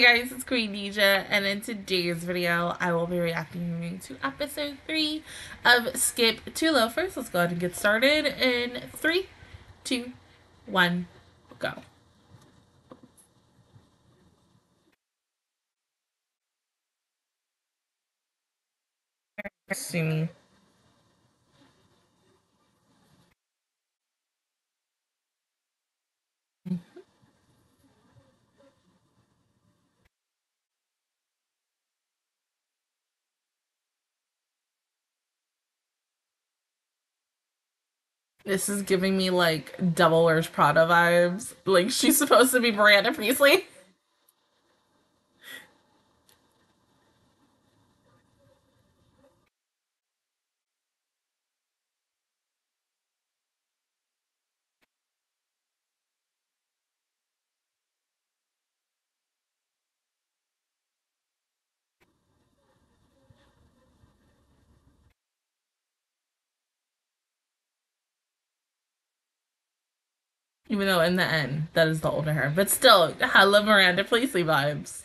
Hey guys, it's Queendija, and in today's video, I will be reacting to episode 3 of Skip to Loafers. Let's go ahead and get started in three, two, one, go. See This is giving me like Devil Wears Prada vibes. Like she's supposed to be Miranda Priestly. Even though in the end, that is the older her. But still, I love Miranda Priestly vibes.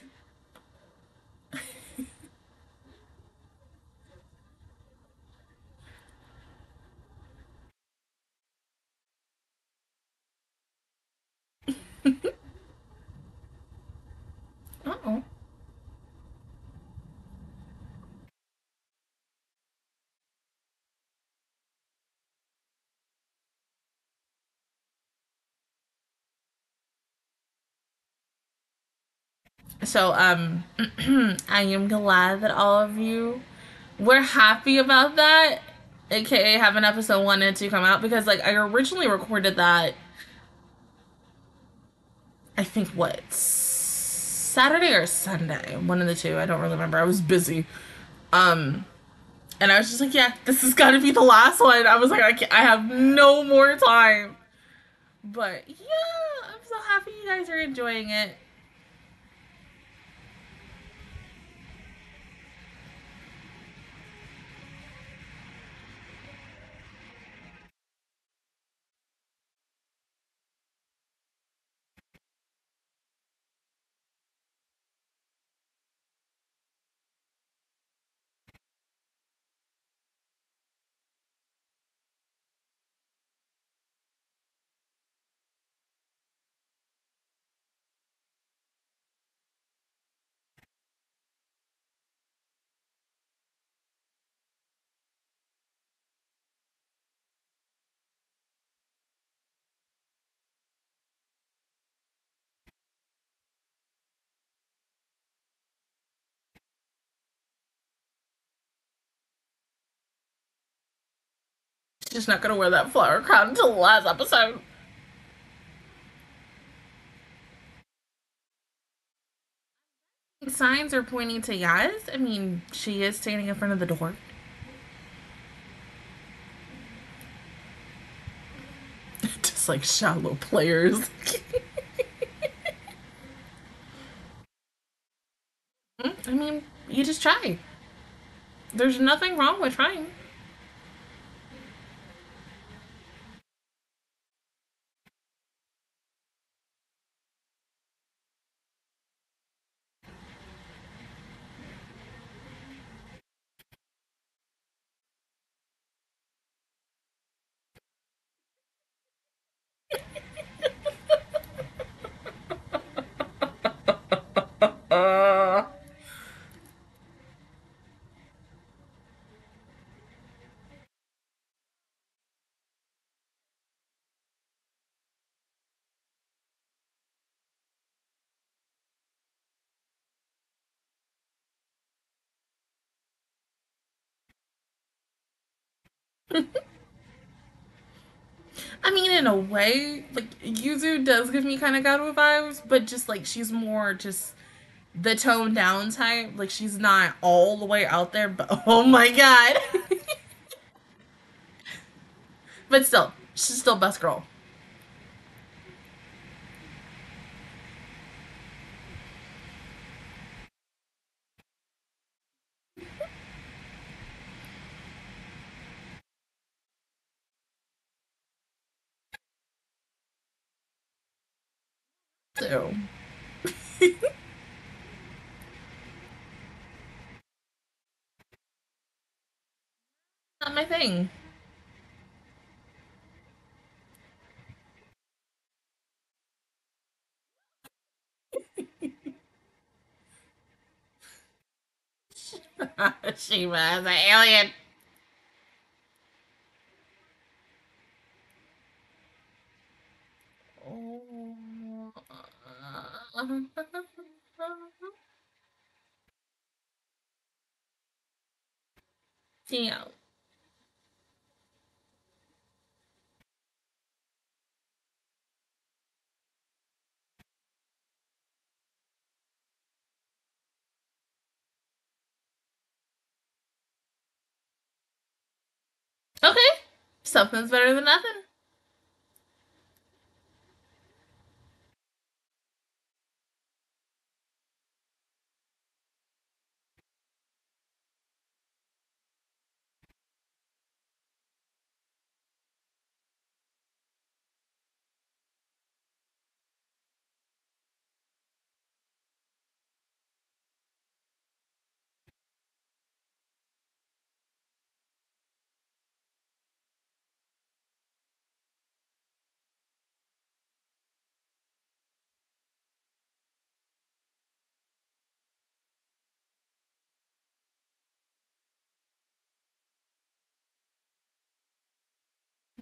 Uh-oh. So, um, I am glad that all of you were happy about that, aka having episode one and two come out because, like, I originally recorded that. I think what Saturday or Sunday, one of the two. I don't really remember. I was busy. Um, and I was just like, yeah, this has got to be the last one. I was like, I can't, I have no more time. But yeah, I'm so happy you guys are enjoying it. She's not gonna wear that flower crown until the last episode. Signs are pointing to yes. I mean, she is standing in front of the door. Just like shallow players. Hmm? I mean, you just try. There's nothing wrong with trying. I mean, in a way, like Yuzu does give me kind of Gato vibes, but just like she's more just the toned down type. Like she's not all the way out there, but oh my god. but still, she's still best girl. go. Not my thing. she was an alien. Okay. Something's better than nothing.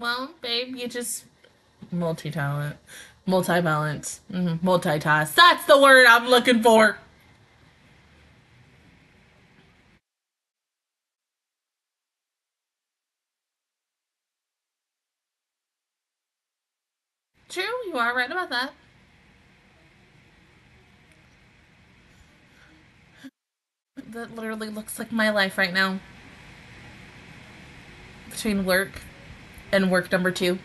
Well, babe, you just multi-talent, multi-balance, mm-hmm. multitask. That's the word I'm looking for. True, you are right about that. That literally looks like my life right now. Between work and work number two.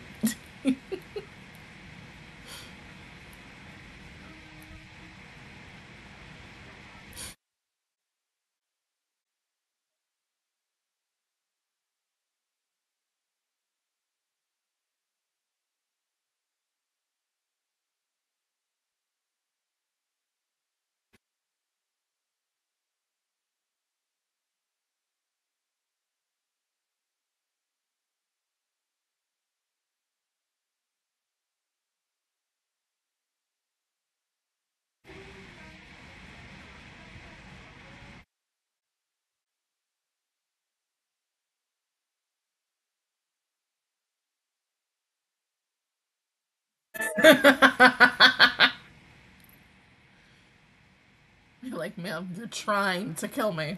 You're like, ma'am, you're trying to kill me.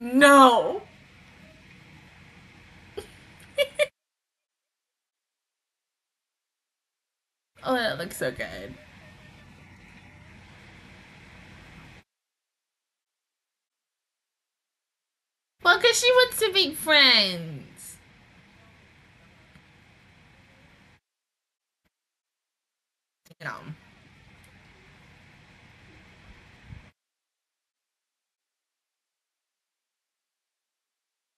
No. oh, that looks so good. Well, because she wants to be friends. You know.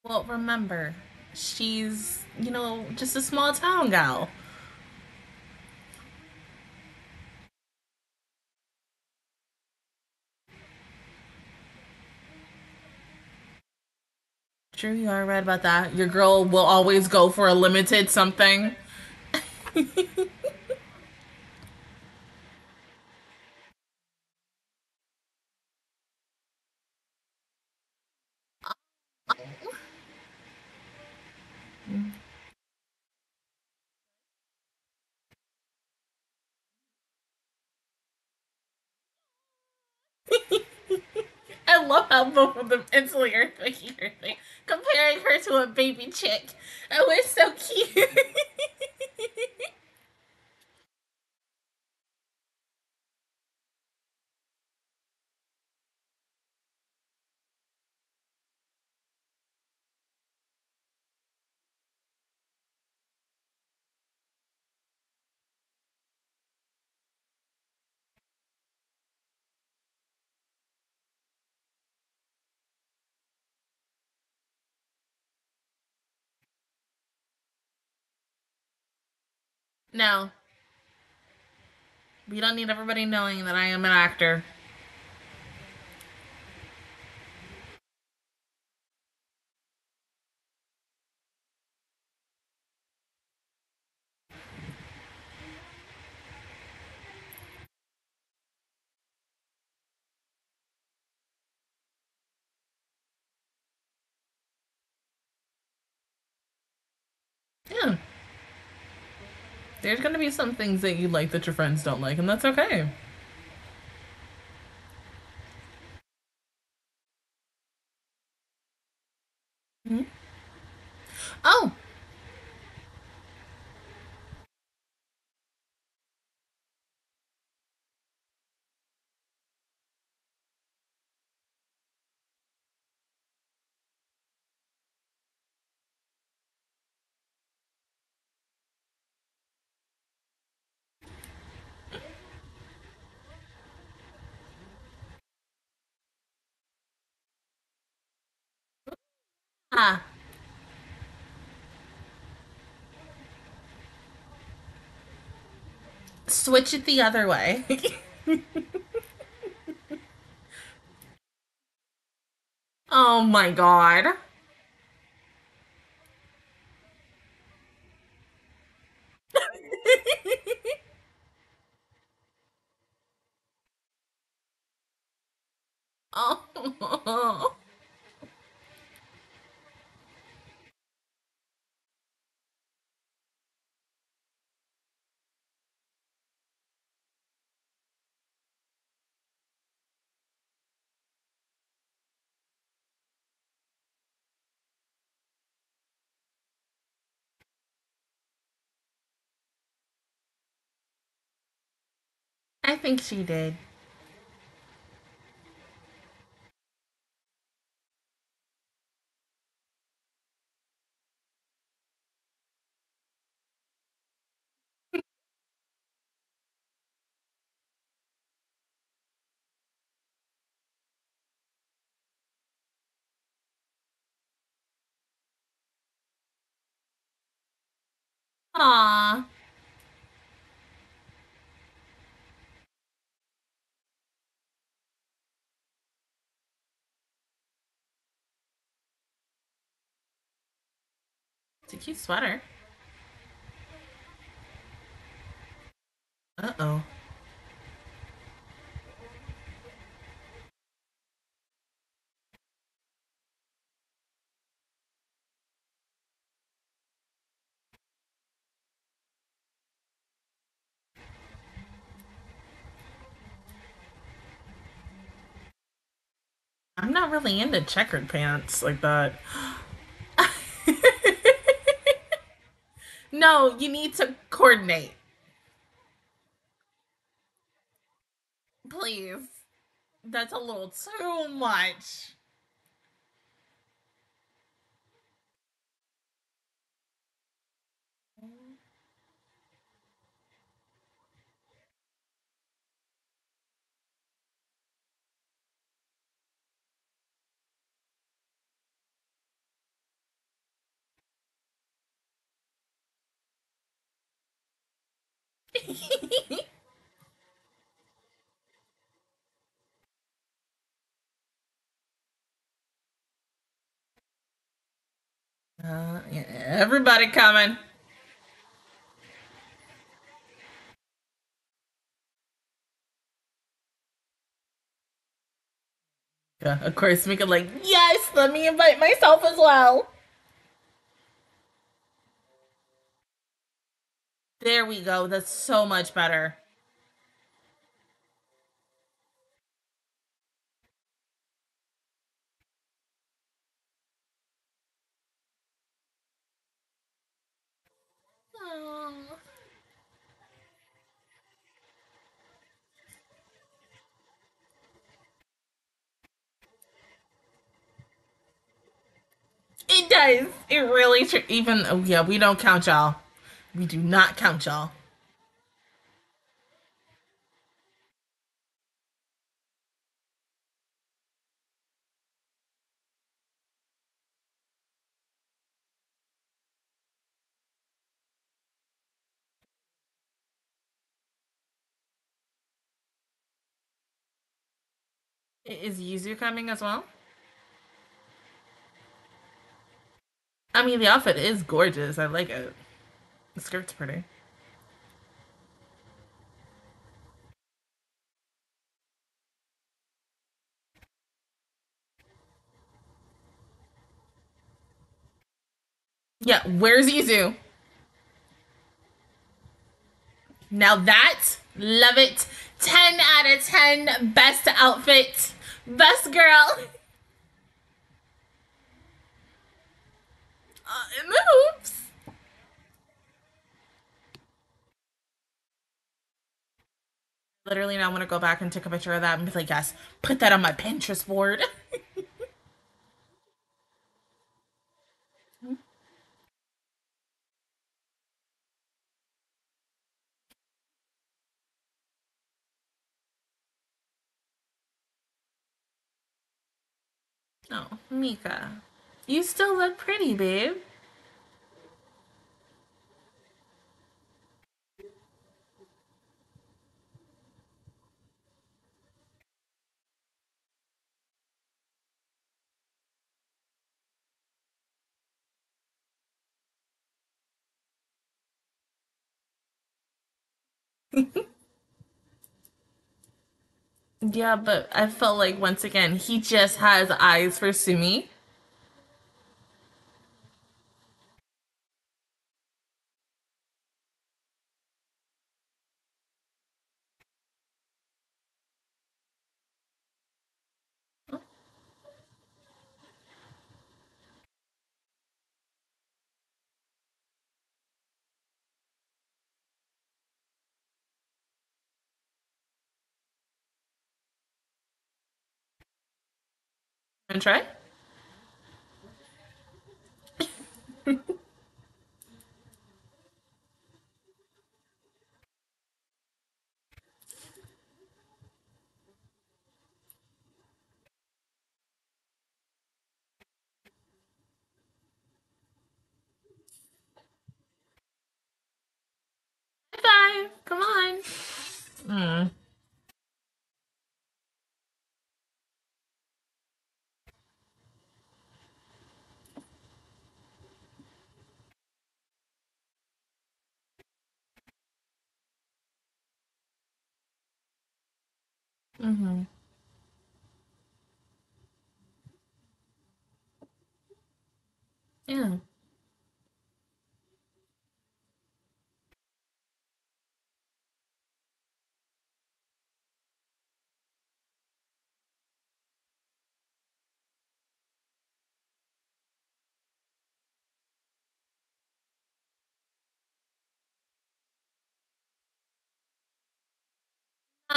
Well, remember, she's, you know, just a small town gal. True, you are right about that. Your girl will always go for a limited something. I love how both of them instantly are thinking her thing, comparing her to a baby chick. It was so cute. now, we don't need everybody knowing that I am an actor. Yeah. There's gonna be some things that you like that your friends don't like, and that's okay. Mhm. Oh, ah, switch it the other way. oh my god. Oh, I think she did. Aw. Cute sweater. Uh-oh. I'm not really into checkered pants like that. No, you need to coordinate. Please. That's a little too much. Uh, yeah, everybody coming. Yeah, of course, make it like, yes, let me invite myself as well. There we go. That's so much better. It does. It really, even, oh yeah, we don't count y'all. We do not count y'all. Is Yuzu coming as well? I mean, the outfit is gorgeous. I like it. The skirt's pretty. Yeah, where's Yuzu? Now that, love it. 10 out of 10. Best outfit. Best girl. Uh, it moves. Literally now I'm gonna go back and take a picture of that and be like, yes, put that on my Pinterest board. oh, Mika. You still look pretty, babe. Yeah, but I felt like once again he just has eyes for Sumi. And try. High five. Come on. Mm. Mm-hmm. Yeah.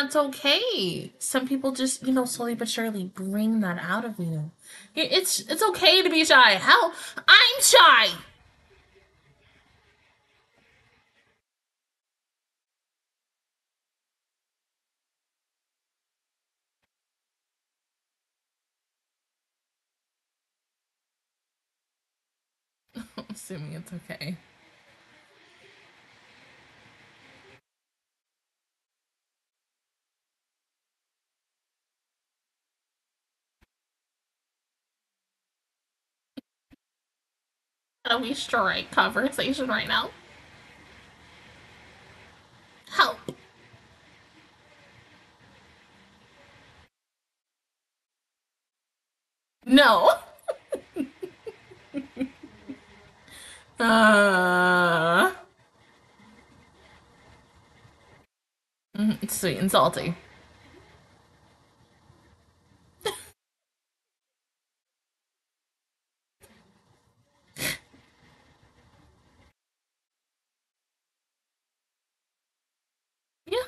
That's okay. Some people just, you know, slowly but surely bring that out of you. It's it's okay to be shy. Hell, I'm shy. Assuming it's okay. Do we strike conversation right now? Help. No. Uh, mhm, sweet and salty. Yeah.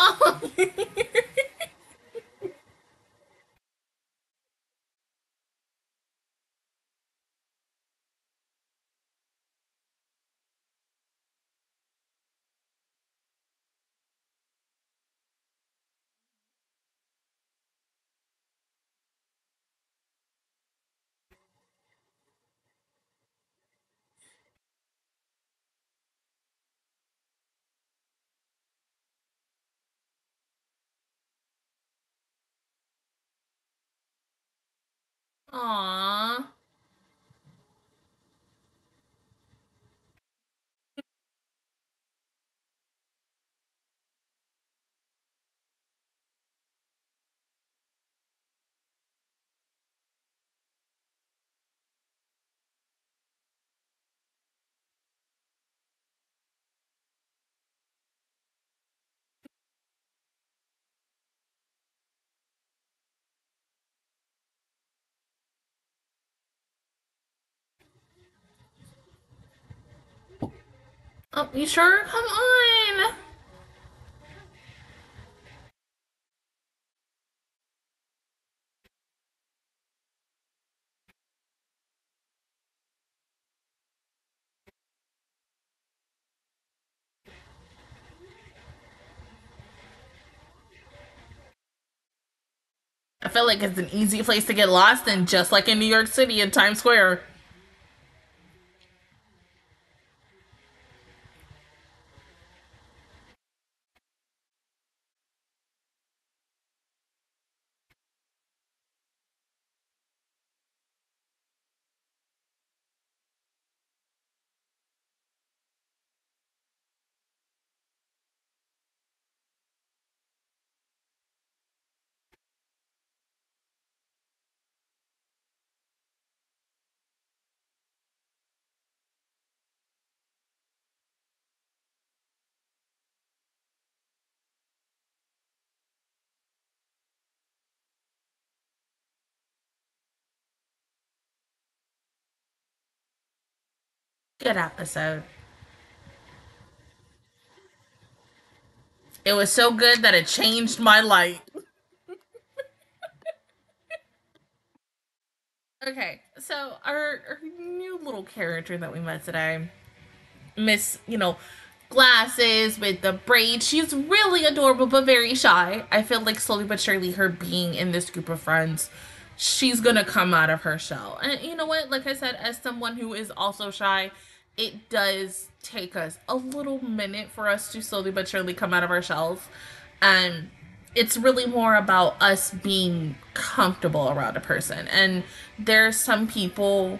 Oh. Aww. Oh, you sure? Come on. I feel like it's an easy place to get lost in, just like in New York City in Times Square. Good episode. It was so good that it changed my life. Okay, so our, our new little character that we met today, Miss, you know, glasses with the braid. She's really adorable but very shy. I feel like slowly but surely her being in this group of friends, she's gonna come out of her shell. And you know what? Like I said, as someone who is also shy, it does take us a little minute for us to slowly but surely come out of our shells. And it's really more about us being comfortable around a person. And there's some people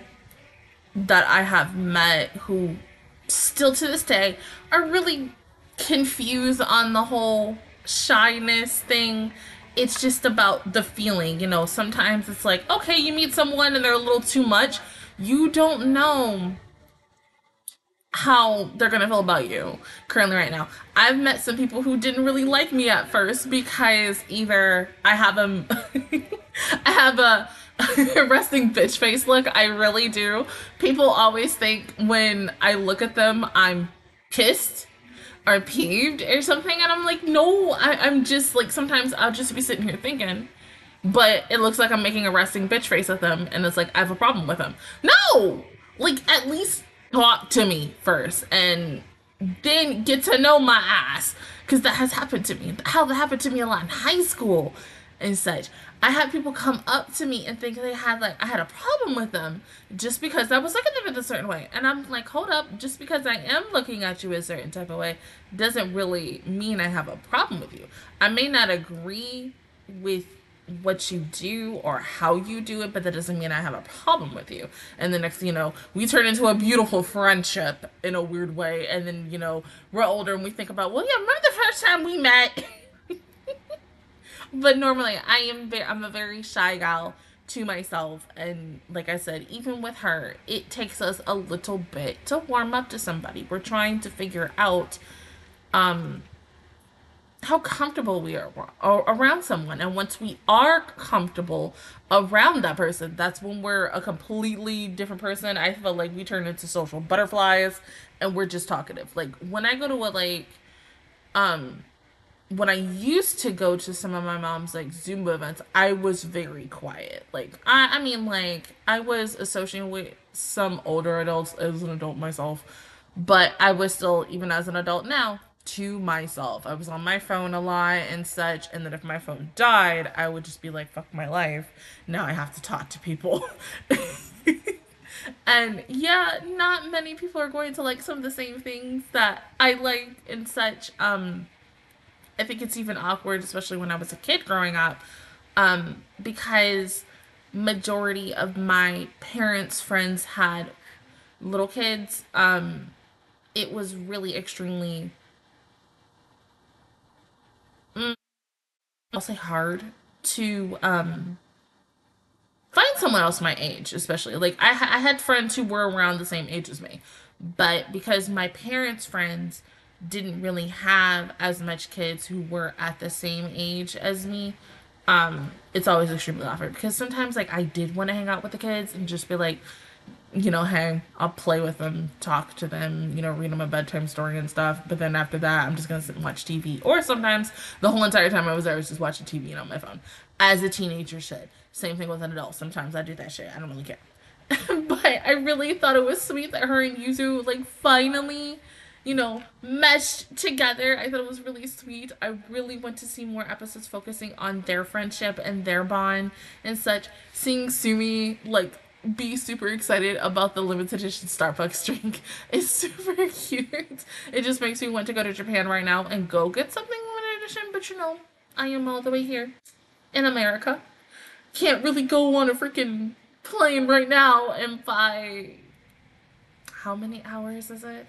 that I have met who still to this day are really confused on the whole shyness thing. It's just about the feeling, you know. Sometimes it's like, okay, you meet someone and they're a little too much. You don't know how they're gonna feel about you currently right now. I've met some people who didn't really like me at first because either I have a I have a resting bitch face look. I really do. People always think when I look at them, I'm pissed or peeved or something, and I'm like, no, I, I'm just like sometimes I'll just be sitting here thinking, but it looks like I'm making a resting bitch face at them, and it's like I have a problem with them. No, like at least talk to me first and then get to know my ass because that has happened to me. How that happened to me a lot in high school and such. I had people come up to me and think they had like i had a problem with them just because i was looking at them in a certain way. And i'm like hold up. Just because i am looking at you a certain type of way doesn't really mean i have a problem with you. I may not agree with what you do or how you do it, but that doesn't mean I have a problem with you. And the next, you know, we turn into a beautiful friendship in a weird way. And then, you know, we're older and we think about, well, yeah, remember the first time we met? but normally I am very, I'm a very shy gal to myself. And like I said, even with her, it takes us a little bit to warm up to somebody. We're trying to figure out, um, how comfortable we are around someone. And once we are comfortable around that person that's when we're a completely different person. I feel like we turn into social butterflies and we're just talkative. Like when i go to a like um when i used to go to some of my mom's like zumba events i was very quiet. Like i i mean like i was associating with some older adults as an adult myself but i was still even as an adult now to myself. I was on my phone a lot and such, and then if my phone died, I would just be like, fuck my life. Now I have to talk to people. and yeah, not many people are going to like some of the same things that I like and such. Um I think it's even awkward, especially when I was a kid growing up, um, because majority of my parents' friends had little kids. Um, it was really extremely I'll say hard to um find someone else my age, especially. Like I I had friends who were around the same age as me, but because my parents' friends didn't really have as much kids who were at the same age as me, um, it's always extremely awkward because sometimes like I did want to hang out with the kids and just be like, you know, hang. I'll play with them, talk to them, you know, read them a bedtime story and stuff. But then after that, I'm just gonna sit and watch TV. Or sometimes the whole entire time I was there, I was just watching TV and on my phone, as a teenager should. Same thing with an adult. Sometimes I do that shit. I don't really care. but I really thought it was sweet that her and Yuzu like finally, you know, meshed together. I thought it was really sweet. I really want to see more episodes focusing on their friendship and their bond and such. Seeing Sumi like be super excited about the limited edition Starbucks drink is super cute. It just makes me want to go to Japan right now and go get something limited edition, but you know, I am all the way here in America. Can't really go on a freaking plane right now and buy how many hours is it?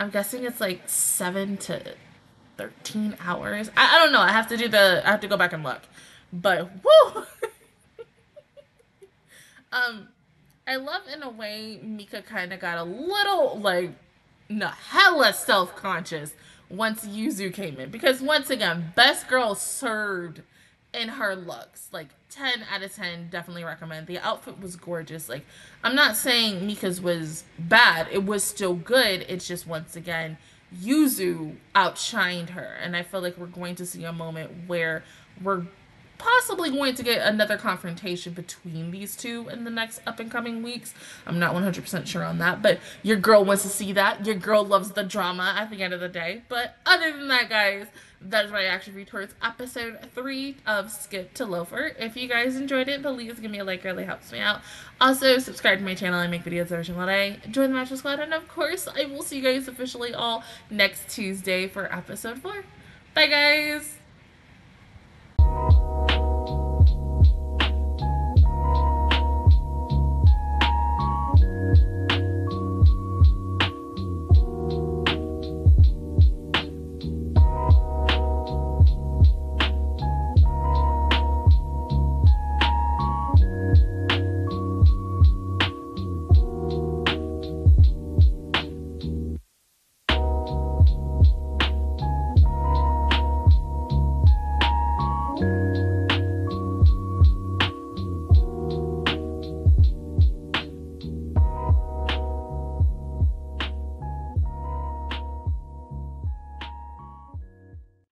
I'm guessing it's like 7 to 13 hours. I, I don't know. I have to do the I have to go back and look. But woo Um, I love in a way Mika kind of got a little like no hella self conscious once Yuzu came in because once again, best girl served in her looks. Like 10 out of 10, definitely recommend. The outfit was gorgeous. Like I'm not saying Mika's was bad. It was still good. It's just once again Yuzu outshined her and I feel like we're going to see a moment where we're possibly going to get another confrontation between these two in the next up and coming weeks. I'm not 100% sure on that, but your girl wants to see that. Your girl loves the drama at the end of the day. But other than that, guys, that is my action review towards episode three of Skip to Loafer. If you guys enjoyed it, please give me a like, really helps me out. Also, subscribe to my channel. I make videos every single day. Join the Matcha Squad, and of course, I will see you guys officially all next Tuesday for episode four. Bye, guys!